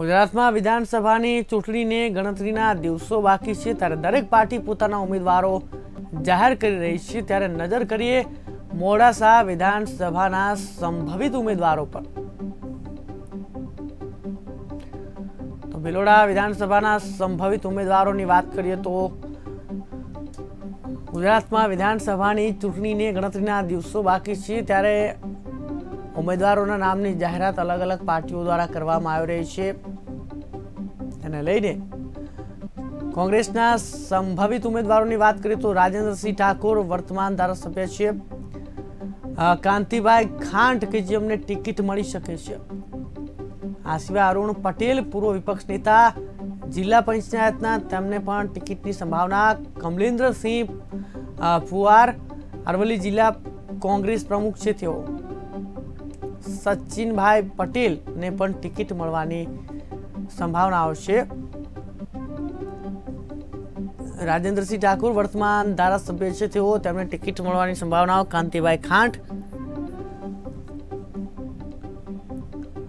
ગુજરાતમાં વિધાનસભાની ચૂંટણીને ગણતરીના દિવસો બાકી છે ત્યારે દરેક પાર્ટી પોતાના ઉમેદવારો જાહેર કરી રહી છે. ત્યારે નજર કરીએ મોડાસા વિધાનસભાના સંભવિત ઉમેદવારો પર. તો ભિલોડા વિધાનસભાના સંભવિત ઉમેદવારોની વાત કરીએ તો ગુજરાતમાં વિધાનસભાની ચૂંટણીને ગણતરીના દિવસો બાકી છે. ત્યારે ઉમેદવારોના નામની જાહેરાત અલગ અલગ પાર્ટીઓ દ્વારા કરવામાં આવી રહી છે. એને લઈને કોંગ્રેસના સંભવિત ઉમેદવારોની વાત કરીએ તો રાજેન્દ્રસિંહ ઠાકોર વર્તમાન ધારાસભ્ય છે. કાંતિભાઈ ખાંટ કે જેમને ટિકિટ મળી શકે છે. આ સિવાય અરુણ પટેલ, પૂર્વ વિપક્ષ નેતા, જિલ્લા પંચાયતના તેમને પણ ટિકિટની સંભાવના. કમલેન્દ્રસિંહ ફુવાર, અરવલ્લી જિલ્લા કોંગ્રેસ પ્રમુખ છે તેઓ. સચિનભાઈ પટેલને પણ ટિકિટ મળવાની સંભાવનાઓ છે રાજેન્દ્રસિંહ ઠાકુર વર્તમાન ધારાસભ્ય છે. તેઓ તેમને ટિકિટ મળવાની સંભાવનાઓ, કાંતિભાઈ ખાંટ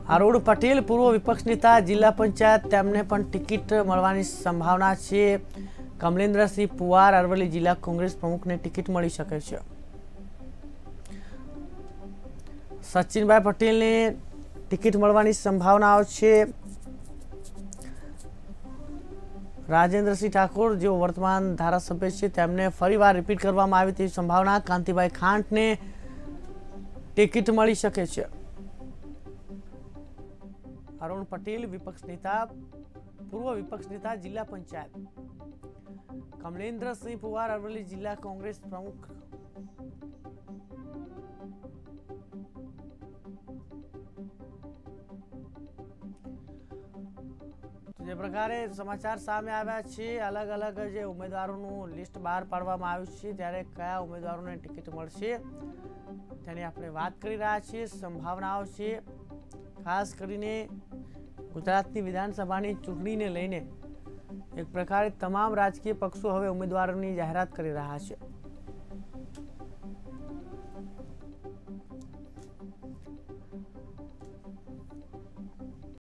અરુણ પટેલ, પૂર્વ વિપક્ષ નેતા, જિલ્લા પંચાયત, તેમને પણ ટિકિટ મળવાની સંભાવના છે. કમલેન્દ્રસિંહ પુવાર, અરવલ્લી જિલ્લા કોંગ્રેસ પ્રમુખને ટિકિટ મળી શકે છે. સચિનભાઈ પટેલને ટિકિટ મળવાની સંભાવનાઓ છે. રાજેન્દ્રસિંહ ઠાકોર, જેઓ વર્તમાન ધારાસભ્ય છે, તેમને ફરીવાર રિપીટ કરવામાં આવે તેવી સંભાવના કાંતિભાઈ ખાંટને ટિકિટ મળી શકે છે. અરુણ પટેલ વિપક્ષ નેતા, પૂર્વ વિપક્ષ નેતા, જિલ્લા પંચાયત. કમલેન્દ્રસિંહ પુવાર અરવલ્લી જિલ્લા કોંગ્રેસ પ્રમુખ. જે પ્રકારે સમાચાર સામે આવ્યા છે, અલગ અલગ જે ઉમેદવારોનું લિસ્ટ બહાર પાડવામાં આવ્યું છે, ત્યારે કયા ઉમેદવારોને ટિકિટ મળશે તેની આપણે વાત કરી રહ્યા છીએ, સંભાવનાઓ છે. ખાસ કરીને ગુજરાતની વિધાનસભાની ચૂંટણીને લઈને એક પ્રકારે તમામ રાજકીય પક્ષો હવે ઉમેદવારોની જાહેરાત કરી રહ્યા છે.